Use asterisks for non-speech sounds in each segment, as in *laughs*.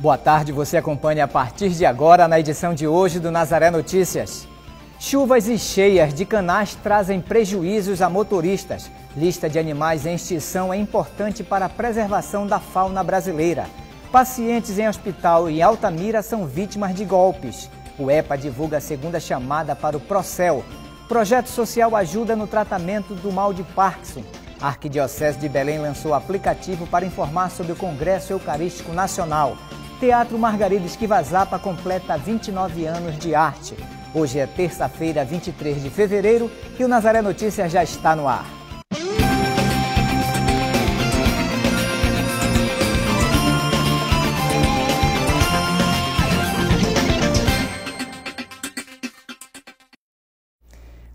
Boa tarde, você acompanha a partir de agora na edição de hoje do Nazaré Notícias. Chuvas e cheias de canais trazem prejuízos a motoristas. Lista de animais em extinção é importante para a preservação da fauna brasileira. Pacientes em hospital em Altamira são vítimas de golpes. O EPA divulga a segunda chamada para o Procel. Projeto social ajuda no tratamento do mal de Parkinson. A Arquidiocese de Belém lançou aplicativo para informar sobre o Congresso Eucarístico Nacional. Teatro Margarida Esquivazapa completa 29 anos de arte. Hoje é terça-feira, 23 de fevereiro, e o Nazaré Notícias já está no ar.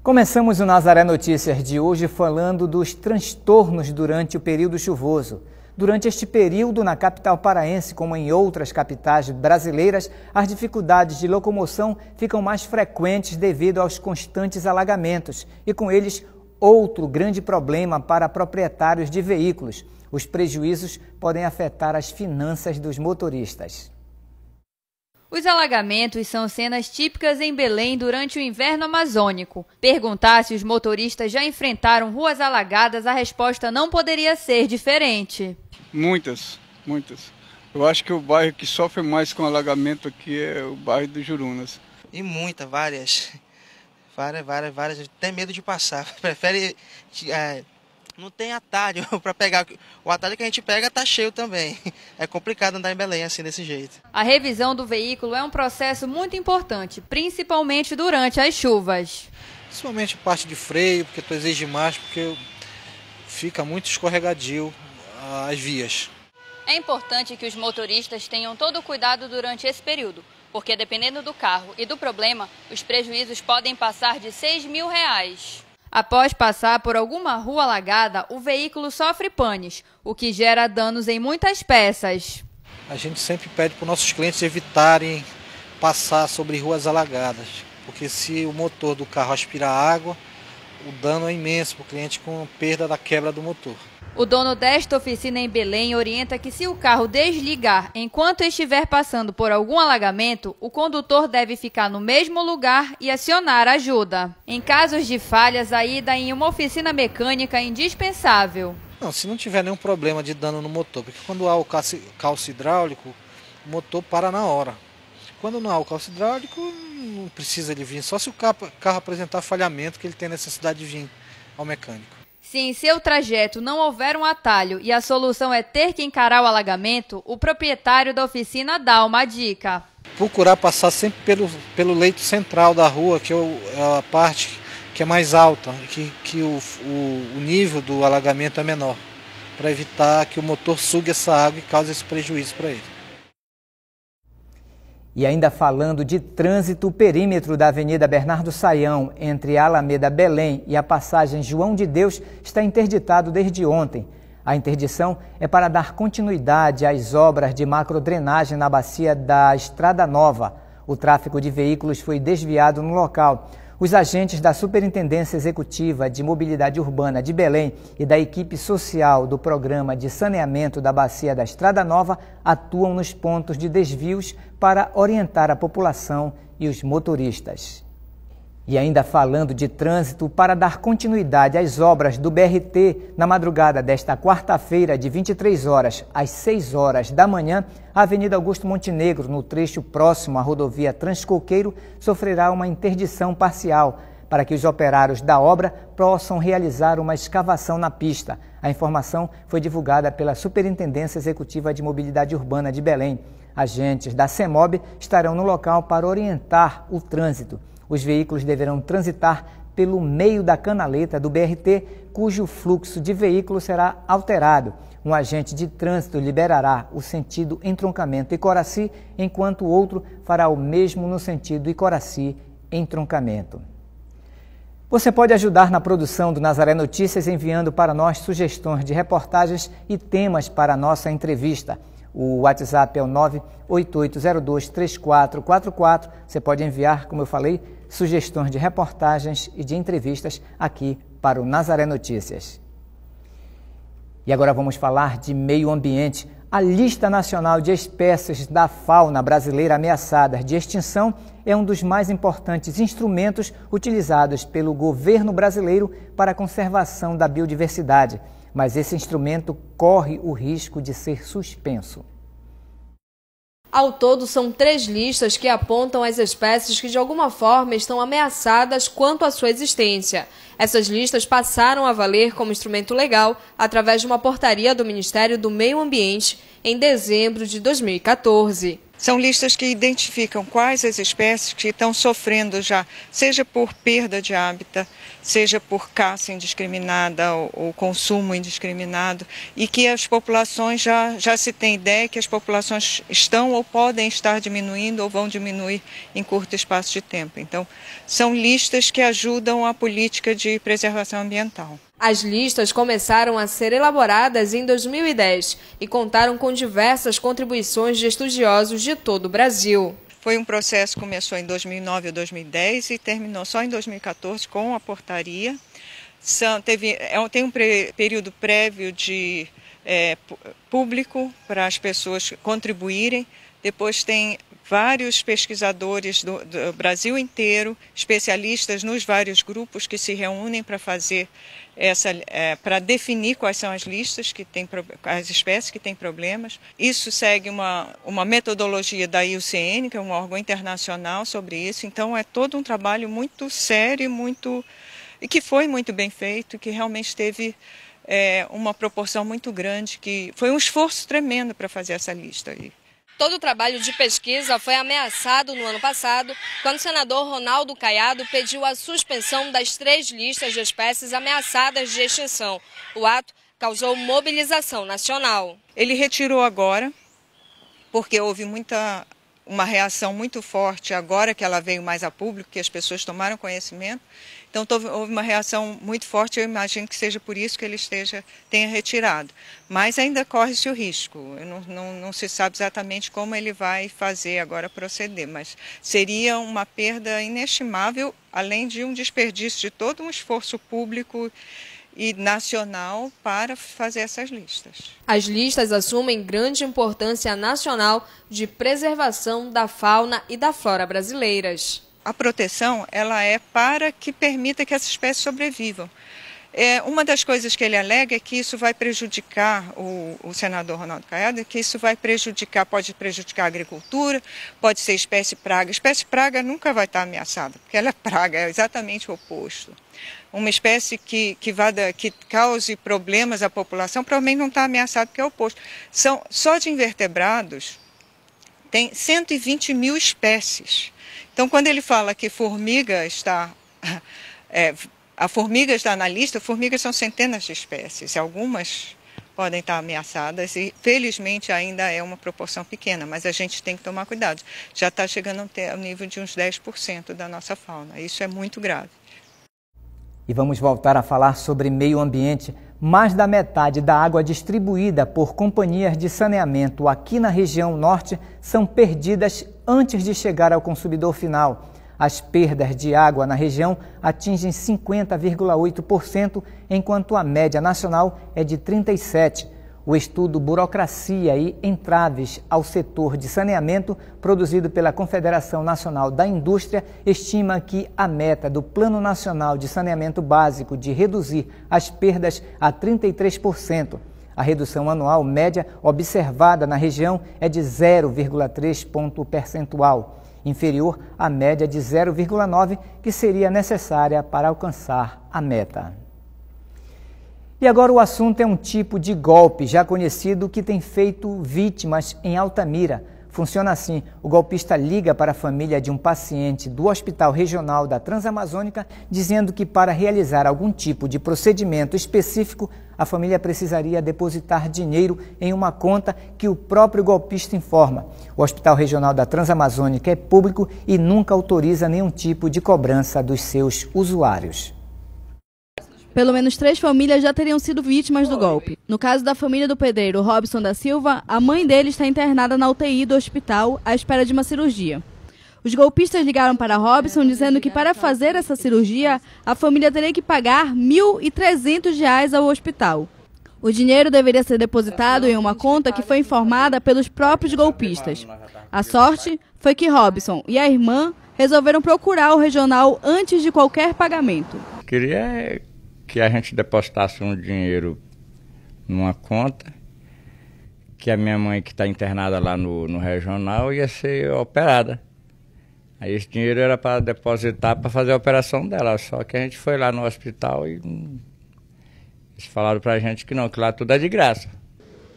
Começamos o Nazaré Notícias de hoje falando dos transtornos durante o período chuvoso. Durante este período, na capital paraense, como em outras capitais brasileiras, as dificuldades de locomoção ficam mais frequentes devido aos constantes alagamentos e, com eles, outro grande problema para proprietários de veículos. Os prejuízos podem afetar as finanças dos motoristas. Os alagamentos são cenas típicas em Belém durante o inverno amazônico. Perguntar se os motoristas já enfrentaram ruas alagadas, a resposta não poderia ser diferente. Muitas, muitas. Eu acho que o bairro que sofre mais com alagamento aqui é o bairro do Jurunas. E muitas, várias. Várias, várias, várias. Tem medo de passar. *laughs* Prefere. É, não tem atalho *laughs* para pegar. O atalho que a gente pega tá cheio também. *laughs* É complicado andar em Belém assim desse jeito. A revisão do veículo é um processo muito importante, principalmente durante as chuvas. Principalmente parte de freio, porque tu exige mais, porque fica muito escorregadio as vias. É importante que os motoristas tenham todo o cuidado durante esse período, porque dependendo do carro e do problema, os prejuízos podem passar de 6 mil reais. Após passar por alguma rua alagada, o veículo sofre panes, o que gera danos em muitas peças. A gente sempre pede para os nossos clientes evitarem passar sobre ruas alagadas, porque se o motor do carro aspirar água, o dano é imenso para o cliente com perda da quebra do motor. O dono desta oficina em Belém orienta que se o carro desligar enquanto estiver passando por algum alagamento, o condutor deve ficar no mesmo lugar e acionar ajuda. Em casos de falhas, a ida em uma oficina mecânica é indispensável. Não, se não tiver nenhum problema de dano no motor, porque quando há o calço hidráulico, o motor para na hora. Quando não há o calço hidráulico, não precisa de vir, só se o carro apresentar falhamento que ele tem necessidade de vir ao mecânico. Se em seu trajeto não houver um atalho e a solução é ter que encarar o alagamento, o proprietário da oficina dá uma dica. Procurar passar sempre pelo, pelo leito central da rua, que é, é a parte que é mais alta, que, que o, o, o nível do alagamento é menor, para evitar que o motor sugue essa água e cause esse prejuízo para ele. E ainda falando de trânsito, o perímetro da Avenida Bernardo Saião, entre a Alameda Belém e a passagem João de Deus, está interditado desde ontem. A interdição é para dar continuidade às obras de macrodrenagem na bacia da Estrada Nova. O tráfego de veículos foi desviado no local. Os agentes da Superintendência Executiva de Mobilidade Urbana de Belém e da equipe social do Programa de Saneamento da Bacia da Estrada Nova atuam nos pontos de desvios para orientar a população e os motoristas. E ainda falando de trânsito, para dar continuidade às obras do BRT, na madrugada desta quarta-feira, de 23 horas às 6 horas da manhã, a Avenida Augusto Montenegro, no trecho próximo à rodovia Transcoqueiro, sofrerá uma interdição parcial para que os operários da obra possam realizar uma escavação na pista. A informação foi divulgada pela Superintendência Executiva de Mobilidade Urbana de Belém. Agentes da CEMOB estarão no local para orientar o trânsito. Os veículos deverão transitar pelo meio da canaleta do BRT, cujo fluxo de veículos será alterado. Um agente de trânsito liberará o sentido entroncamento Icoraci, enquanto o outro fará o mesmo no sentido Icoraci entroncamento. Você pode ajudar na produção do Nazaré Notícias enviando para nós sugestões de reportagens e temas para a nossa entrevista. O WhatsApp é o 988023444. Você pode enviar, como eu falei, sugestões de reportagens e de entrevistas aqui para o Nazaré Notícias. E agora vamos falar de meio ambiente. A lista nacional de espécies da fauna brasileira ameaçadas de extinção é um dos mais importantes instrumentos utilizados pelo governo brasileiro para a conservação da biodiversidade, mas esse instrumento corre o risco de ser suspenso. Ao todo, são três listas que apontam as espécies que de alguma forma estão ameaçadas quanto à sua existência. Essas listas passaram a valer como instrumento legal através de uma portaria do Ministério do Meio Ambiente em dezembro de 2014. São listas que identificam quais as espécies que estão sofrendo já, seja por perda de hábitat, seja por caça indiscriminada ou, ou, consumo indiscriminado, e que as populações já, já se tem ideia que as populações estão ou podem estar diminuindo ou vão diminuir em curto espaço de tempo. Então, são listas que ajudam a política de preservação ambiental. As listas começaram a ser elaboradas em 2010 e contaram com diversas contribuições de estudiosos de todo o Brasil. Foi um processo que começou em 2009 ou 2010 e terminou só em 2014 com a portaria. São, teve, é, tem um pre, período prévio de é, público para as pessoas contribuírem. Depois tem vários pesquisadores do, do, Brasil inteiro, especialistas nos vários grupos que se reúnem para fazer essa, é, para definir quais são as listas que tem as espécies que têm problemas. Isso segue uma, uma metodologia da IUCN, que é um órgão internacional sobre isso. Então é todo um trabalho muito sério, muito e que foi muito bem feito, que realmente teve é, uma proporção muito grande, que foi um esforço tremendo para fazer essa lista aí. Todo o trabalho de pesquisa foi ameaçado no ano passado, quando o senador Ronaldo Caiado pediu a suspensão das três listas de espécies ameaçadas de extinção. O ato causou mobilização nacional. Ele retirou agora, porque houve muita uma reação muito forte agora que ela veio mais a público, que as pessoas tomaram conhecimento. Então houve uma reação muito forte, eu imagino que seja por isso que ele esteja tenha retirado. Mas ainda corre-se o risco. Não, não, não, se sabe exatamente como ele vai fazer agora proceder, mas seria uma perda inestimável, além de um desperdício de todo um esforço público e nacional para fazer essas listas. As listas assumem grande importância nacional de preservação da fauna e da flora brasileiras a proteção ela é para que permita que essas espécies sobrevivam. É, uma das coisas que ele alega é que isso vai prejudicar o, o senador Ronaldo Caiado, que isso vai prejudicar, pode prejudicar a agricultura, pode ser espécie praga. Espécie praga nunca vai estar ameaçada, porque ela é praga, é exatamente o oposto. Uma espécie que, que, vá da, que cause problemas à população provavelmente não está ameaçada, porque é o oposto. São, só de invertebrados, tem 120 mil espécies. Então, quando ele fala que formiga está. É, a formiga está na lista, formigas são centenas de espécies, algumas podem estar ameaçadas e felizmente ainda é uma proporção pequena, mas a gente tem que tomar cuidado. Já está chegando ao nível de uns 10% da nossa fauna. Isso é muito grave. E vamos voltar a falar sobre meio ambiente. Mais da metade da água distribuída por companhias de saneamento aqui na região norte são perdidas antes de chegar ao consumidor final. As perdas de água na região atingem 50,8%, enquanto a média nacional é de 37%. O estudo Burocracia e Entraves ao Setor de Saneamento, produzido pela Confederação Nacional da Indústria, estima que a meta do Plano Nacional de Saneamento Básico de reduzir as perdas a 33%. A redução anual média observada na região é de 0,3 ponto percentual, inferior à média de 0,9 que seria necessária para alcançar a meta. E agora o assunto é um tipo de golpe já conhecido que tem feito vítimas em Altamira. Funciona assim: o golpista liga para a família de um paciente do Hospital Regional da Transamazônica, dizendo que para realizar algum tipo de procedimento específico, a família precisaria depositar dinheiro em uma conta que o próprio golpista informa. O Hospital Regional da Transamazônica é público e nunca autoriza nenhum tipo de cobrança dos seus usuários. Pelo menos três famílias já teriam sido vítimas do golpe. No caso da família do pedreiro Robson da Silva, a mãe dele está internada na UTI do hospital à espera de uma cirurgia. Os golpistas ligaram para Robson dizendo que para fazer essa cirurgia, a família teria que pagar R$ 1.300 ao hospital. O dinheiro deveria ser depositado em uma conta que foi informada pelos próprios golpistas. A sorte foi que Robson e a irmã resolveram procurar o regional antes de qualquer pagamento. Queria que a gente depositasse um dinheiro numa conta, que a minha mãe, que está internada lá no, no regional, ia ser operada. Aí esse dinheiro era para depositar para fazer a operação dela, só que a gente foi lá no hospital e eles falaram para a gente que não, que lá tudo é de graça.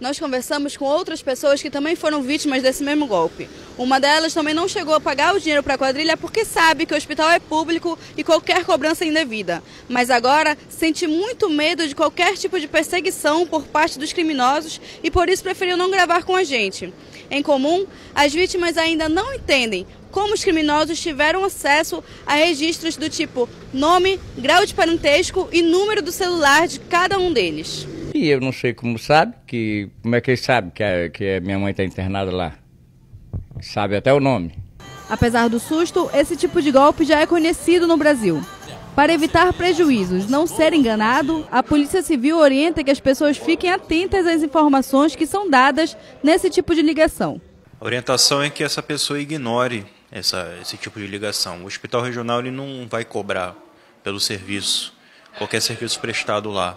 Nós conversamos com outras pessoas que também foram vítimas desse mesmo golpe. Uma delas também não chegou a pagar o dinheiro para a quadrilha porque sabe que o hospital é público e qualquer cobrança é indevida. Mas agora sente muito medo de qualquer tipo de perseguição por parte dos criminosos e por isso preferiu não gravar com a gente. Em comum, as vítimas ainda não entendem como os criminosos tiveram acesso a registros do tipo nome, grau de parentesco e número do celular de cada um deles. E eu não sei como sabe, que como é que ele sabe que a, que a minha mãe está internada lá. Sabe até o nome. Apesar do susto, esse tipo de golpe já é conhecido no Brasil. Para evitar prejuízos, não ser enganado, a Polícia Civil orienta que as pessoas fiquem atentas às informações que são dadas nesse tipo de ligação. A orientação é que essa pessoa ignore essa, esse tipo de ligação. O hospital regional ele não vai cobrar pelo serviço, qualquer serviço prestado lá.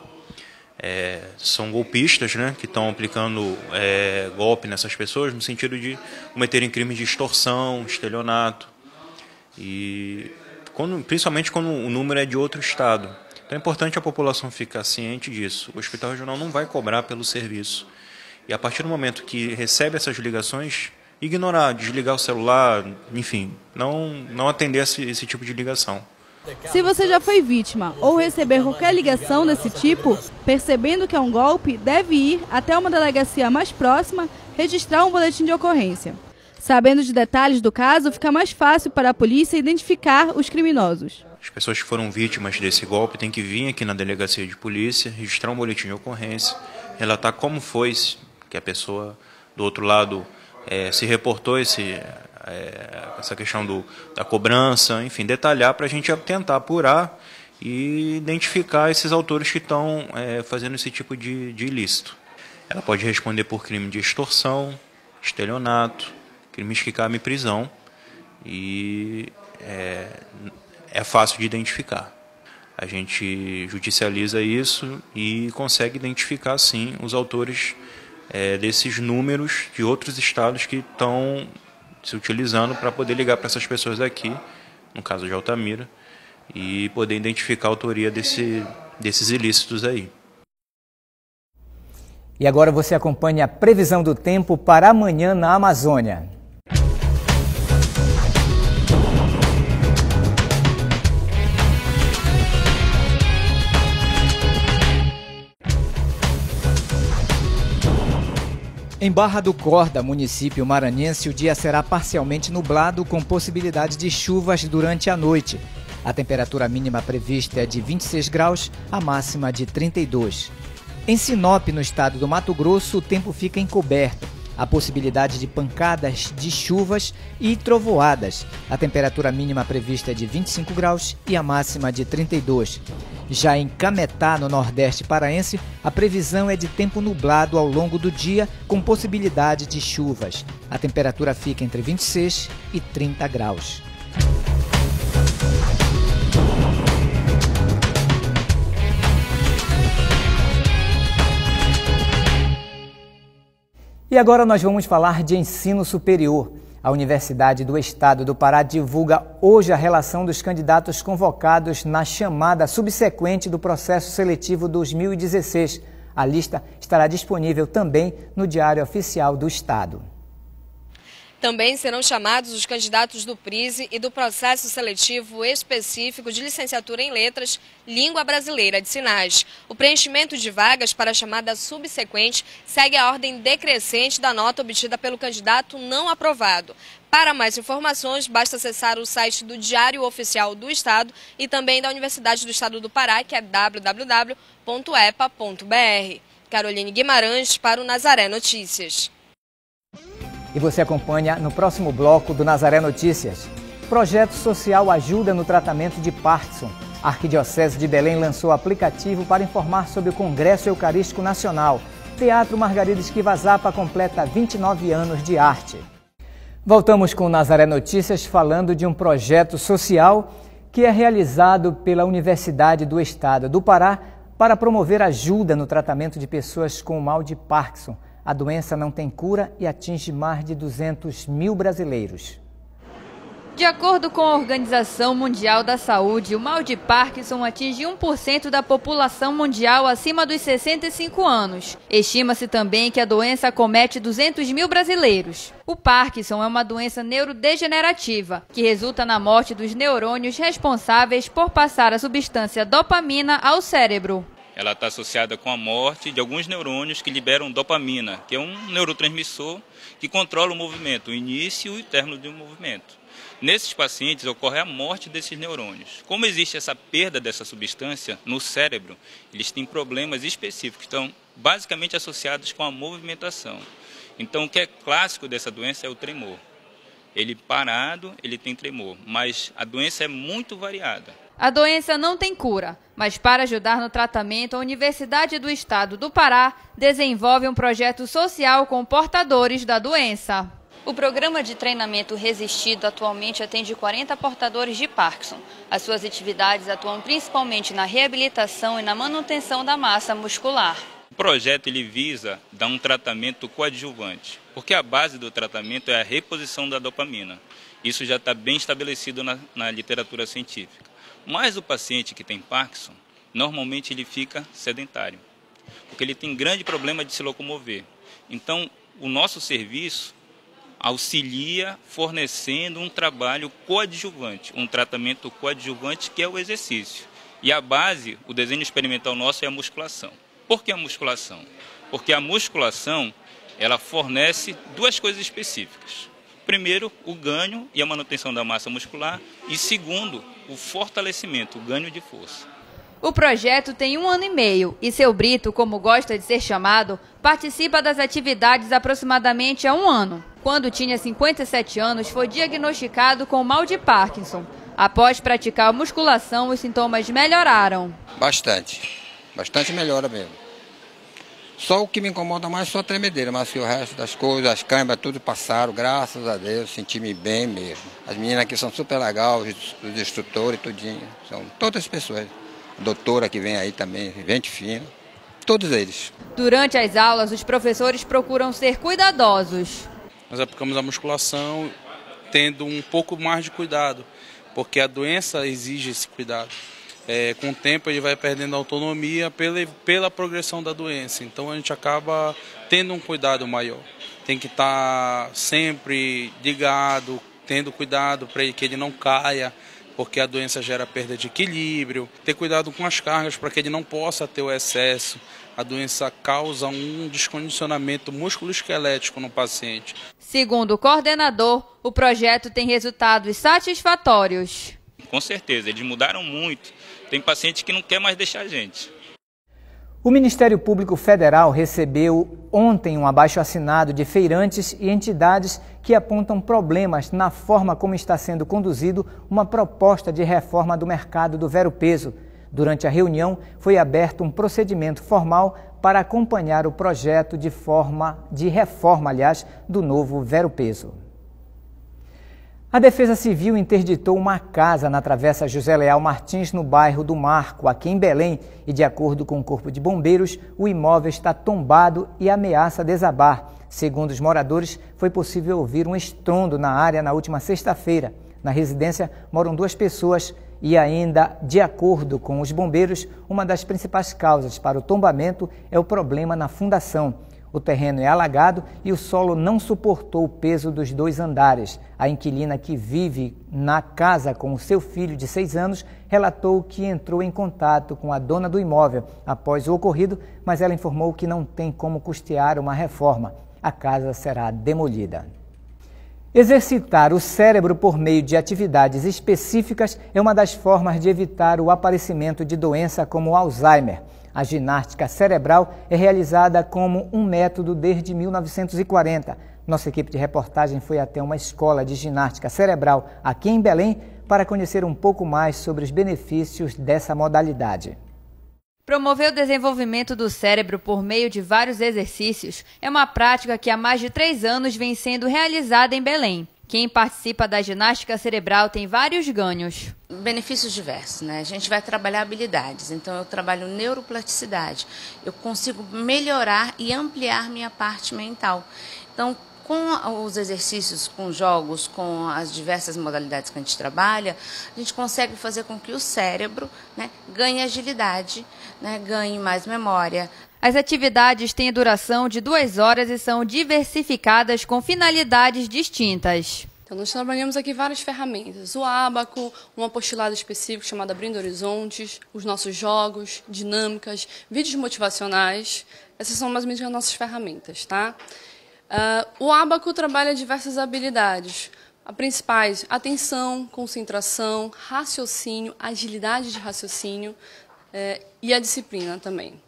É, são golpistas né, que estão aplicando é, golpe nessas pessoas no sentido de cometerem crimes de extorsão, estelionato, e quando, principalmente quando o número é de outro estado. Então é importante a população ficar ciente disso. O hospital regional não vai cobrar pelo serviço. E a partir do momento que recebe essas ligações, ignorar, desligar o celular, enfim, não, não atender esse, esse tipo de ligação. Se você já foi vítima ou receber qualquer ligação desse tipo, percebendo que é um golpe, deve ir até uma delegacia mais próxima registrar um boletim de ocorrência. Sabendo de detalhes do caso, fica mais fácil para a polícia identificar os criminosos. As pessoas que foram vítimas desse golpe têm que vir aqui na delegacia de polícia, registrar um boletim de ocorrência, relatar como foi que a pessoa do outro lado é, se reportou esse, é, essa questão do, da cobrança, enfim, detalhar para a gente tentar apurar e identificar esses autores que estão é, fazendo esse tipo de, de ilícito. Ela pode responder por crime de extorsão, estelionato, crimes que cabem prisão e é, é fácil de identificar. A gente judicializa isso e consegue identificar, sim, os autores é, desses números de outros estados que estão se utilizando para poder ligar para essas pessoas aqui, no caso de Altamira, e poder identificar a autoria desse, desses ilícitos aí. E agora você acompanha a previsão do tempo para amanhã na Amazônia. Em Barra do Corda, município maranhense, o dia será parcialmente nublado com possibilidade de chuvas durante a noite. A temperatura mínima prevista é de 26 graus, a máxima de 32. Em Sinop, no estado do Mato Grosso, o tempo fica encoberto. Há possibilidade de pancadas de chuvas e trovoadas. A temperatura mínima prevista é de 25 graus e a máxima de 32. Já em Cametá, no Nordeste paraense, a previsão é de tempo nublado ao longo do dia, com possibilidade de chuvas. A temperatura fica entre 26 e 30 graus. E agora nós vamos falar de ensino superior. A Universidade do Estado do Pará divulga hoje a relação dos candidatos convocados na chamada subsequente do processo seletivo 2016. A lista estará disponível também no Diário Oficial do Estado. Também serão chamados os candidatos do PRISE e do processo seletivo específico de licenciatura em letras, língua brasileira de sinais. O preenchimento de vagas para a chamada subsequente segue a ordem decrescente da nota obtida pelo candidato não aprovado. Para mais informações, basta acessar o site do Diário Oficial do Estado e também da Universidade do Estado do Pará, que é www.epa.br. Caroline Guimarães para o Nazaré Notícias. E você acompanha no próximo bloco do Nazaré Notícias. Projeto social ajuda no tratamento de Parkinson. A Arquidiocese de Belém lançou o aplicativo para informar sobre o Congresso Eucarístico Nacional. Teatro Margarida Esquiva Zapa completa 29 anos de arte. Voltamos com Nazaré Notícias falando de um projeto social que é realizado pela Universidade do Estado do Pará para promover ajuda no tratamento de pessoas com o mal de Parkinson. A doença não tem cura e atinge mais de 200 mil brasileiros. De acordo com a Organização Mundial da Saúde, o mal de Parkinson atinge 1% da população mundial acima dos 65 anos. Estima-se também que a doença acomete 200 mil brasileiros. O Parkinson é uma doença neurodegenerativa, que resulta na morte dos neurônios responsáveis por passar a substância dopamina ao cérebro. Ela está associada com a morte de alguns neurônios que liberam dopamina, que é um neurotransmissor que controla o movimento, o início e o término de um movimento. Nesses pacientes ocorre a morte desses neurônios. Como existe essa perda dessa substância no cérebro, eles têm problemas específicos, estão basicamente associados com a movimentação. Então, o que é clássico dessa doença é o tremor. Ele parado, ele tem tremor, mas a doença é muito variada. A doença não tem cura, mas para ajudar no tratamento, a Universidade do Estado do Pará desenvolve um projeto social com portadores da doença. O programa de treinamento resistido atualmente atende 40 portadores de Parkinson. As suas atividades atuam principalmente na reabilitação e na manutenção da massa muscular. O projeto ele visa dar um tratamento coadjuvante, porque a base do tratamento é a reposição da dopamina. Isso já está bem estabelecido na, na literatura científica. Mas o paciente que tem Parkinson, normalmente ele fica sedentário, porque ele tem grande problema de se locomover. Então, o nosso serviço auxilia fornecendo um trabalho coadjuvante, um tratamento coadjuvante que é o exercício. E a base, o desenho experimental nosso é a musculação. Por que a musculação? Porque a musculação, ela fornece duas coisas específicas. Primeiro, o ganho e a manutenção da massa muscular e segundo, o fortalecimento, o ganho de força. O projeto tem um ano e meio e seu Brito, como gosta de ser chamado, participa das atividades aproximadamente há um ano. Quando tinha 57 anos, foi diagnosticado com mal de Parkinson. Após praticar musculação, os sintomas melhoraram. Bastante. Bastante melhora mesmo. Só o que me incomoda mais é só a tremedeira, mas o resto das coisas, as câimbras, tudo passaram, graças a Deus, senti-me bem mesmo. As meninas aqui são super legais, os instrutores, tudinho. São todas as pessoas doutora que vem aí também, gente fina, todos eles. Durante as aulas, os professores procuram ser cuidadosos. Nós aplicamos a musculação tendo um pouco mais de cuidado, porque a doença exige esse cuidado. É, com o tempo ele vai perdendo autonomia pela, pela progressão da doença, então a gente acaba tendo um cuidado maior. Tem que estar tá sempre ligado, tendo cuidado para que ele não caia, porque a doença gera perda de equilíbrio, ter cuidado com as cargas para que ele não possa ter o excesso. A doença causa um descondicionamento músculo-esquelético no paciente. Segundo o coordenador, o projeto tem resultados satisfatórios. Com certeza, eles mudaram muito. Tem paciente que não quer mais deixar a gente. O Ministério Público Federal recebeu ontem um abaixo-assinado de feirantes e entidades que apontam problemas na forma como está sendo conduzido uma proposta de reforma do mercado do vero-peso. Durante a reunião, foi aberto um procedimento formal para acompanhar o projeto de forma de reforma, aliás, do novo vero-peso. A Defesa Civil interditou uma casa na Travessa José Leal Martins, no bairro do Marco, aqui em Belém, e, de acordo com o Corpo de Bombeiros, o imóvel está tombado e ameaça desabar. Segundo os moradores, foi possível ouvir um estrondo na área na última sexta-feira. Na residência moram duas pessoas e, ainda de acordo com os bombeiros, uma das principais causas para o tombamento é o problema na fundação. O terreno é alagado e o solo não suportou o peso dos dois andares. A inquilina que vive na casa com o seu filho de seis anos relatou que entrou em contato com a dona do imóvel após o ocorrido, mas ela informou que não tem como custear uma reforma. A casa será demolida. Exercitar o cérebro por meio de atividades específicas é uma das formas de evitar o aparecimento de doença como Alzheimer. A ginástica cerebral é realizada como um método desde 1940. Nossa equipe de reportagem foi até uma escola de ginástica cerebral aqui em Belém para conhecer um pouco mais sobre os benefícios dessa modalidade. Promover o desenvolvimento do cérebro por meio de vários exercícios é uma prática que há mais de três anos vem sendo realizada em Belém. Quem participa da ginástica cerebral tem vários ganhos. Benefícios diversos, né? A gente vai trabalhar habilidades. Então, eu trabalho neuroplasticidade. Eu consigo melhorar e ampliar minha parte mental. Então, com os exercícios, com jogos, com as diversas modalidades que a gente trabalha, a gente consegue fazer com que o cérebro né, ganhe agilidade, né, ganhe mais memória. As atividades têm duração de duas horas e são diversificadas com finalidades distintas. Então, nós trabalhamos aqui várias ferramentas. O Abaco, um apostolado específico chamado Abrindo Horizontes, os nossos jogos, dinâmicas, vídeos motivacionais. Essas são mais ou menos as nossas ferramentas, tá? Uh, o Abaco trabalha diversas habilidades. A principais, atenção, concentração, raciocínio, agilidade de raciocínio eh, e a disciplina também.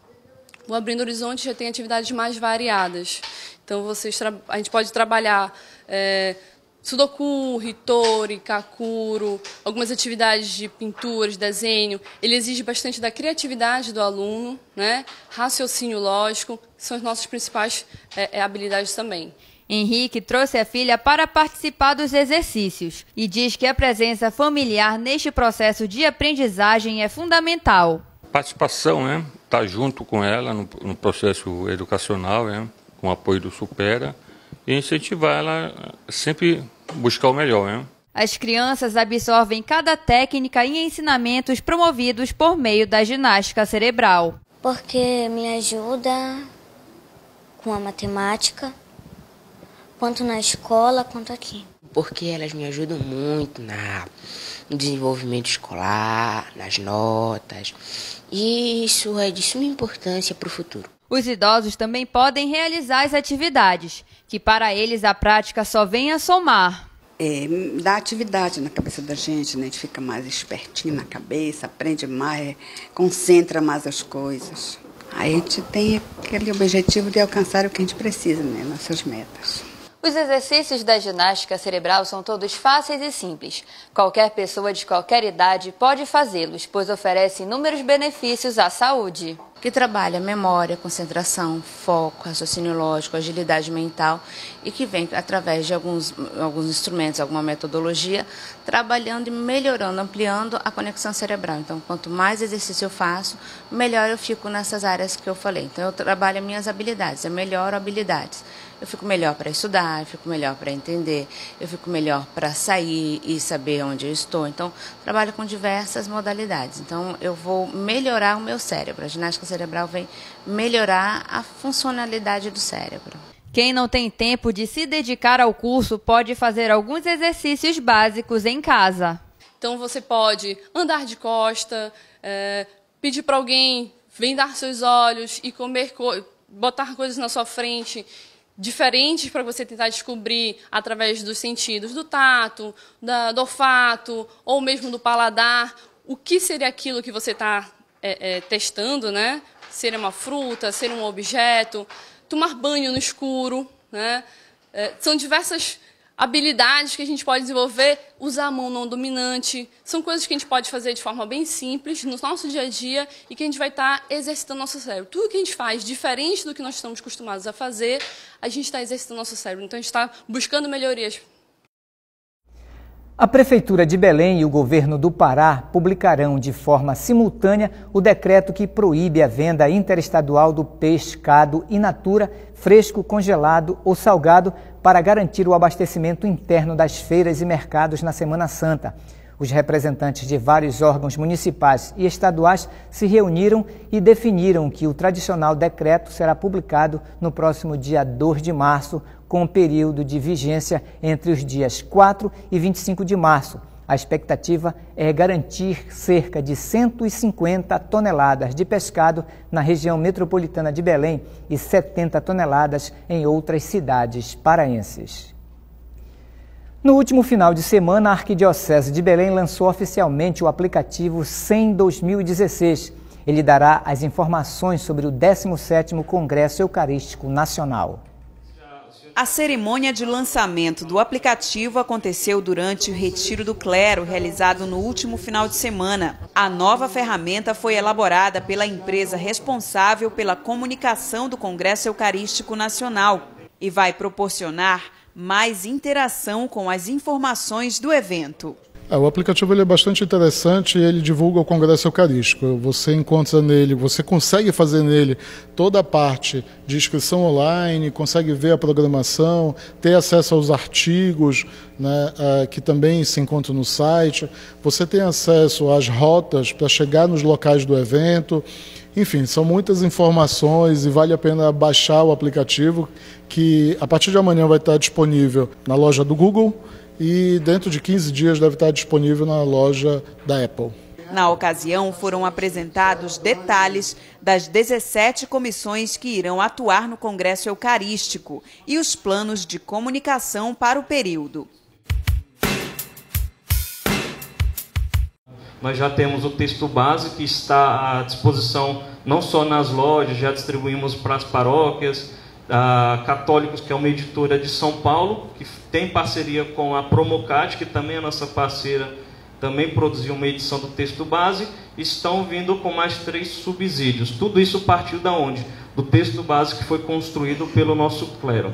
O Abrindo Horizonte já tem atividades mais variadas. Então, vocês a gente pode trabalhar eh, Sudoku, Hitori, Kakuro, algumas atividades de pintura, de desenho. Ele exige bastante da criatividade do aluno, né? raciocínio lógico, são as nossas principais é, habilidades também. Henrique trouxe a filha para participar dos exercícios e diz que a presença familiar neste processo de aprendizagem é fundamental. Participação, né? Estar tá junto com ela no, no processo educacional, né? com o apoio do Supera e incentivar ela sempre buscar o melhor, né? As crianças absorvem cada técnica e ensinamentos promovidos por meio da ginástica cerebral. Porque me ajuda com a matemática, quanto na escola quanto aqui. Porque elas me ajudam muito na, no desenvolvimento escolar, nas notas. E isso é de suma importância para o futuro. Os idosos também podem realizar as atividades, que para eles a prática só vem a somar. É, dá atividade na cabeça da gente, né? a gente fica mais espertinho na cabeça, aprende mais, concentra mais as coisas. Aí a gente tem aquele objetivo de alcançar o que a gente precisa, né? nossas metas. Os exercícios da ginástica cerebral são todos fáceis e simples. Qualquer pessoa de qualquer idade pode fazê-los, pois oferecem inúmeros benefícios à saúde que trabalha memória, concentração, foco, raciocínio lógico, agilidade mental e que vem através de alguns, alguns instrumentos, alguma metodologia, trabalhando e melhorando, ampliando a conexão cerebral. Então, quanto mais exercício eu faço, melhor eu fico nessas áreas que eu falei. Então, eu trabalho minhas habilidades, eu melhoro habilidades eu fico melhor para estudar, eu fico melhor para entender, eu fico melhor para sair e saber onde eu estou. Então, trabalho com diversas modalidades. Então, eu vou melhorar o meu cérebro. A ginástica cerebral vem melhorar a funcionalidade do cérebro. Quem não tem tempo de se dedicar ao curso pode fazer alguns exercícios básicos em casa. Então, você pode andar de costa, é, pedir para alguém vendar seus olhos e comer, co botar coisas na sua frente diferentes para você tentar descobrir através dos sentidos, do tato, da, do olfato ou mesmo do paladar, o que seria aquilo que você está é, é, testando, né? Seria uma fruta, seria um objeto, tomar banho no escuro, né? É, são diversas habilidades que a gente pode desenvolver, usar a mão não dominante, são coisas que a gente pode fazer de forma bem simples no nosso dia a dia e que a gente vai estar tá exercitando nosso cérebro. Tudo que a gente faz diferente do que nós estamos acostumados a fazer, a gente está exercitando nosso cérebro. Então a gente está buscando melhorias. A Prefeitura de Belém e o governo do Pará publicarão de forma simultânea o decreto que proíbe a venda interestadual do pescado in natura, fresco, congelado ou salgado para garantir o abastecimento interno das feiras e mercados na Semana Santa. Os representantes de vários órgãos municipais e estaduais se reuniram e definiram que o tradicional decreto será publicado no próximo dia 2 de março, com um período de vigência entre os dias 4 e 25 de março a expectativa é garantir cerca de 150 toneladas de pescado na região metropolitana de Belém e 70 toneladas em outras cidades paraenses. No último final de semana, a Arquidiocese de Belém lançou oficialmente o aplicativo 100 2016. Ele dará as informações sobre o 17º Congresso Eucarístico Nacional. A cerimônia de lançamento do aplicativo aconteceu durante o Retiro do Clero, realizado no último final de semana. A nova ferramenta foi elaborada pela empresa responsável pela comunicação do Congresso Eucarístico Nacional e vai proporcionar mais interação com as informações do evento. É, o aplicativo ele é bastante interessante e ele divulga o Congresso Eucarístico. Você encontra nele, você consegue fazer nele toda a parte de inscrição online, consegue ver a programação, ter acesso aos artigos né, uh, que também se encontram no site. Você tem acesso às rotas para chegar nos locais do evento. Enfim, são muitas informações e vale a pena baixar o aplicativo que a partir de amanhã vai estar disponível na loja do Google e dentro de 15 dias deve estar disponível na loja da Apple. Na ocasião, foram apresentados detalhes das 17 comissões que irão atuar no Congresso Eucarístico e os planos de comunicação para o período. Nós já temos o texto base que está à disposição não só nas lojas, já distribuímos para as paróquias, a Católicos, que é uma editora de São Paulo, que tem parceria com a Promocat, que também é nossa parceira, também produziu uma edição do texto base, estão vindo com mais três subsídios. Tudo isso partiu da onde? Do texto base que foi construído pelo nosso clero.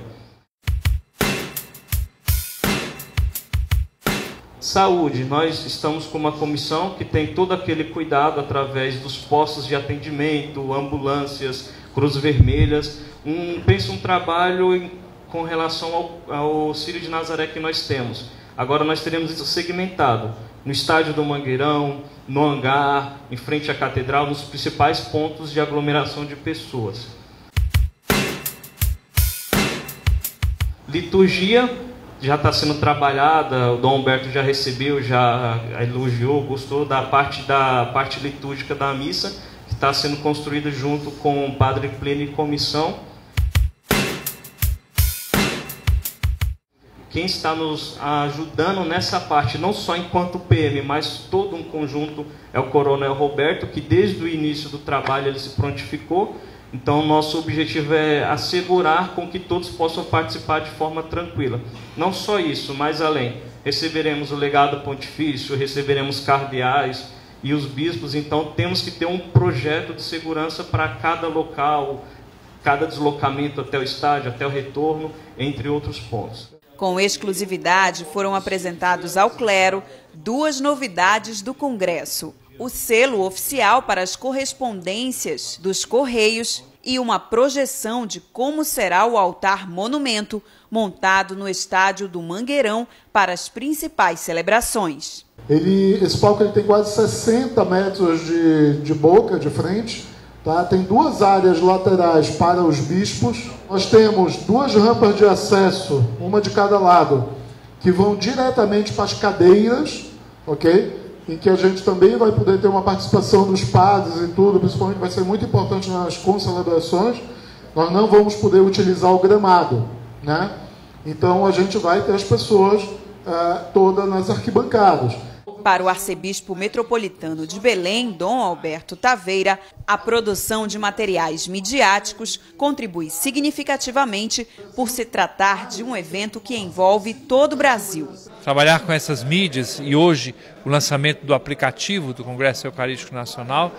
Saúde, nós estamos com uma comissão que tem todo aquele cuidado através dos postos de atendimento, ambulâncias, Cruz Vermelhas, um, penso um trabalho em, com relação ao, ao Círio de Nazaré que nós temos. Agora nós teremos isso segmentado no estádio do Mangueirão, no hangar, em frente à catedral, nos principais pontos de aglomeração de pessoas. Liturgia já está sendo trabalhada, o Dom Humberto já recebeu, já elogiou, gostou da parte da parte litúrgica da missa, que está sendo construída junto com o Padre Pleno e comissão quem está nos ajudando nessa parte, não só enquanto PM, mas todo um conjunto, é o Coronel Roberto, que desde o início do trabalho ele se prontificou. Então, nosso objetivo é assegurar com que todos possam participar de forma tranquila. Não só isso, mais além. Receberemos o legado pontifício, receberemos cardeais e os bispos, então temos que ter um projeto de segurança para cada local, cada deslocamento até o estádio, até o retorno, entre outros pontos. Com exclusividade, foram apresentados ao clero duas novidades do Congresso: o selo oficial para as correspondências dos Correios e uma projeção de como será o altar monumento montado no estádio do Mangueirão para as principais celebrações. Ele, esse palco ele tem quase 60 metros de, de boca, de frente, Tá? Tem duas áreas laterais para os bispos. Nós temos duas rampas de acesso, uma de cada lado, que vão diretamente para as cadeiras, ok? Em que a gente também vai poder ter uma participação dos padres e tudo, principalmente vai ser muito importante nas concelebrações. Nós não vamos poder utilizar o gramado, né? Então a gente vai ter as pessoas uh, todas nas arquibancadas. Para o arcebispo metropolitano de Belém, Dom Alberto Taveira, a produção de materiais midiáticos contribui significativamente por se tratar de um evento que envolve todo o Brasil. Trabalhar com essas mídias e hoje o lançamento do aplicativo do Congresso Eucarístico Nacional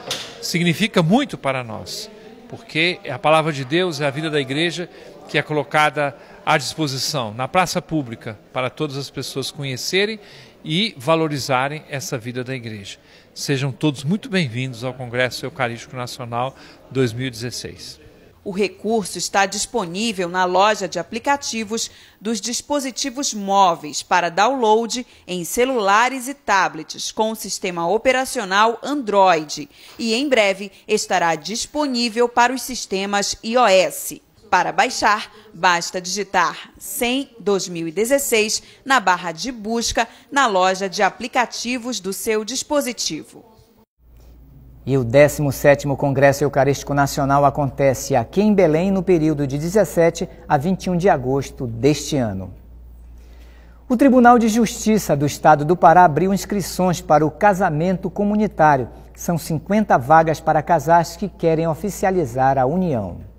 significa muito para nós, porque a palavra de Deus é a vida da igreja que é colocada à disposição na praça pública para todas as pessoas conhecerem e valorizarem essa vida da igreja. Sejam todos muito bem-vindos ao Congresso Eucarístico Nacional 2016. O recurso está disponível na loja de aplicativos dos dispositivos móveis para download em celulares e tablets com o sistema operacional Android e em breve estará disponível para os sistemas iOS. Para baixar, basta digitar 100 2016 na barra de busca na loja de aplicativos do seu dispositivo. E o 17º Congresso Eucarístico Nacional acontece aqui em Belém no período de 17 a 21 de agosto deste ano. O Tribunal de Justiça do Estado do Pará abriu inscrições para o casamento comunitário. São 50 vagas para casais que querem oficializar a união.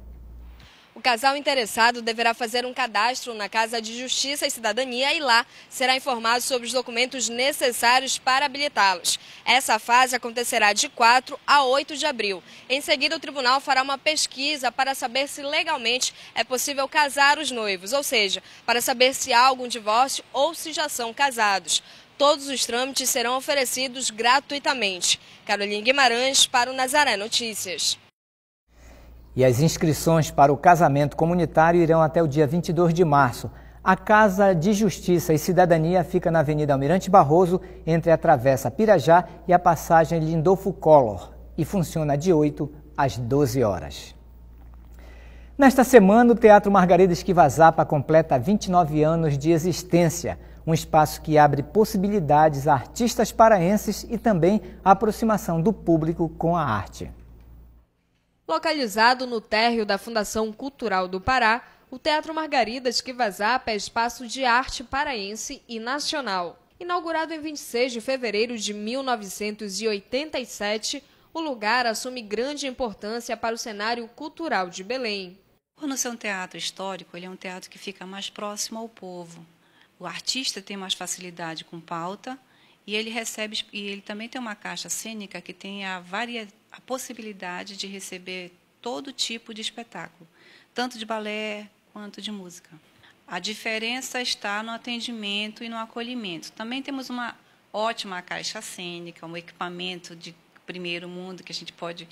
O casal interessado deverá fazer um cadastro na Casa de Justiça e Cidadania e lá será informado sobre os documentos necessários para habilitá-los. Essa fase acontecerá de 4 a 8 de abril. Em seguida, o tribunal fará uma pesquisa para saber se legalmente é possível casar os noivos, ou seja, para saber se há algum divórcio ou se já são casados. Todos os trâmites serão oferecidos gratuitamente. Carolina Guimarães para o Nazaré Notícias. E as inscrições para o casamento comunitário irão até o dia 22 de março. A Casa de Justiça e Cidadania fica na Avenida Almirante Barroso, entre a Travessa Pirajá e a passagem Lindolfo Collor, e funciona de 8 às 12 horas. Nesta semana, o Teatro Margarida Esquivazapa completa 29 anos de existência, um espaço que abre possibilidades a artistas paraenses e também a aproximação do público com a arte. Localizado no térreo da Fundação Cultural do Pará, o Teatro Margarida Esquivazapa é espaço de arte paraense e nacional. Inaugurado em 26 de fevereiro de 1987, o lugar assume grande importância para o cenário cultural de Belém. Por não ser um teatro histórico, ele é um teatro que fica mais próximo ao povo. O artista tem mais facilidade com pauta e ele recebe e ele também tem uma caixa cênica que tem a varia, a possibilidade de receber todo tipo de espetáculo, tanto de balé quanto de música. A diferença está no atendimento e no acolhimento. Também temos uma ótima caixa cênica, um equipamento de primeiro mundo que a gente pode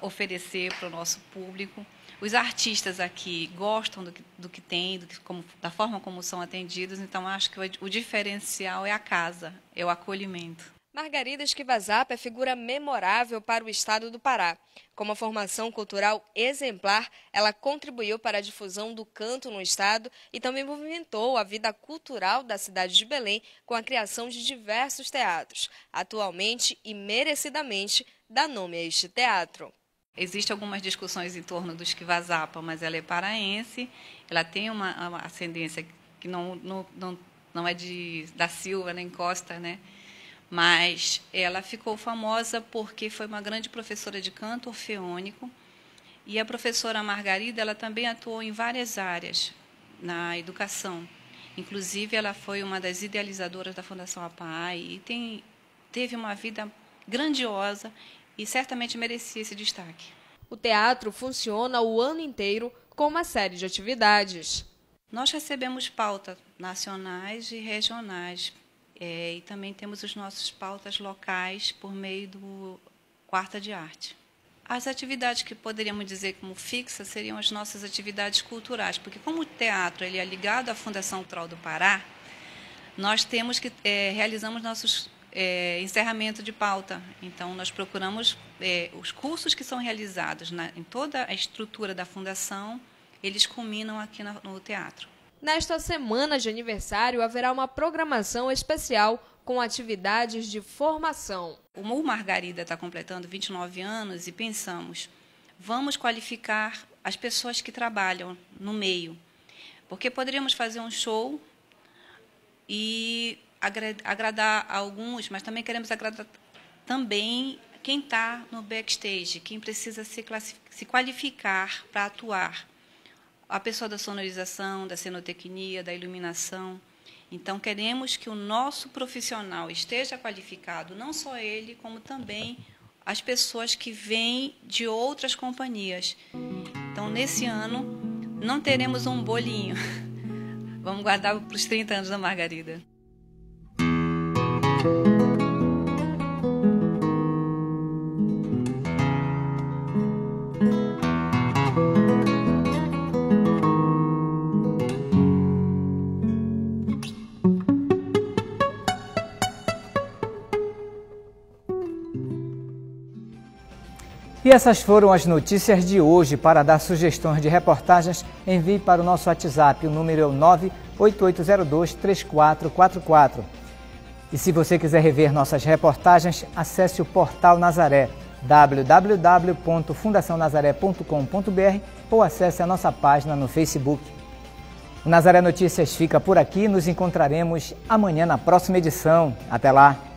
oferecer para o nosso público. Os artistas aqui gostam do que, do que tem, do que, como, da forma como são atendidos, então acho que o, o diferencial é a casa, é o acolhimento. Margarida Esquivazapa é figura memorável para o estado do Pará. Com uma formação cultural exemplar, ela contribuiu para a difusão do canto no estado e também movimentou a vida cultural da cidade de Belém com a criação de diversos teatros. Atualmente e merecidamente dá nome a este teatro. Existem algumas discussões em torno do Esquivazapa, mas ela é paraense, ela tem uma, uma ascendência que não, não, não, não é de, da Silva nem Costa, né? Mas ela ficou famosa porque foi uma grande professora de canto orfeônico e a professora Margarida ela também atuou em várias áreas na educação. Inclusive, ela foi uma das idealizadoras da Fundação APAI e tem, teve uma vida grandiosa e certamente merecia esse destaque. O teatro funciona o ano inteiro com uma série de atividades. Nós recebemos pautas nacionais e regionais é, e também temos os nossos pautas locais por meio do Quarta de Arte. As atividades que poderíamos dizer como fixas seriam as nossas atividades culturais, porque como o teatro ele é ligado à Fundação Cultural do Pará, nós temos que é, realizamos nossos é, encerramento de pauta. Então nós procuramos é, os cursos que são realizados na, em toda a estrutura da fundação, eles culminam aqui na, no teatro. Nesta semana de aniversário haverá uma programação especial com atividades de formação. O Margarida está completando 29 anos e pensamos, vamos qualificar as pessoas que trabalham no meio, porque poderíamos fazer um show e agradar alguns, mas também queremos agradar também quem está no backstage, quem precisa se, se qualificar para atuar a pessoa da sonorização, da cenotecnia, da iluminação. Então, queremos que o nosso profissional esteja qualificado, não só ele, como também as pessoas que vêm de outras companhias. Então, nesse ano, não teremos um bolinho. *laughs* Vamos guardar para os 30 anos da Margarida. E essas foram as notícias de hoje. Para dar sugestões de reportagens, envie para o nosso WhatsApp. O número é o 988023444. E se você quiser rever nossas reportagens, acesse o portal Nazaré www.fundacionazaré.com.br ou acesse a nossa página no Facebook. O Nazaré Notícias fica por aqui. Nos encontraremos amanhã na próxima edição. Até lá!